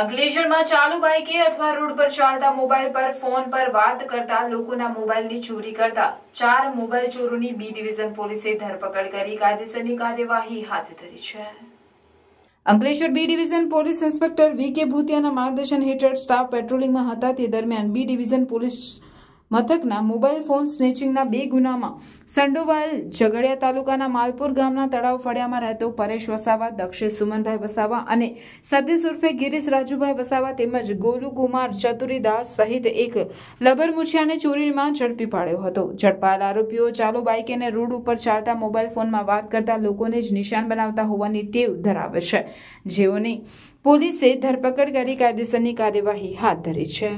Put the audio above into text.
અંકલેશ્વરમાં ચાલુ બાઇકે અથવા રોડ પર ચાલતા મોબાઈલ પર ફોન પર વાત કરતા લોકોના મોબાઈલની ચોરી કરતા ચાર મોબાઈલ ચોરોની બી ડિવિઝન પોલીસે ધરપકડ કરી. કાયદેસરની કાર્યવાહી હાથ ધરી છે. Ankleshwar B division police inspector V K ભૂતિયાના માર્ગદર્શન હેઠળ સ્ટાફ પેટ્રોલિંગમાં હતા. તે દરમિયાન બી ડિવિઝન પોલીસ મથકના મોબાઈલ ફોન સ્નેચિંગના બે ગુનામાં સંડોવાલ ઝઘડિયા તાલુકાના માલપુર ગામના તળાવ ફળિયામાં રહેતો પરેશ વસાવા દક્ષિશ સુમનભાઈ વસાવા અને સતીશ ઉર્ફે ગિરીશ રાજુભાઈ વસાવા તેમજ ગોલુ કુમાર ચતુરીદાસ સહિત એક લબર મુછિયાને ચોરીમાં ઝડપી પાડ્યો હતો. ઝડપાયેલ આરોપીઓ ચાલુ બાઇક અને રોડ ઉપર ચાલતા મોબાઈલ ફોનમાં વાત કરતા લોકોને જ નિશાન બનાવતા હોવાની ટેવ ધરાવે છે. જેઓની પોલીસે ધરપકડ કરી કાયદેસરની કાર્યવાહી હાથ ધરી છે.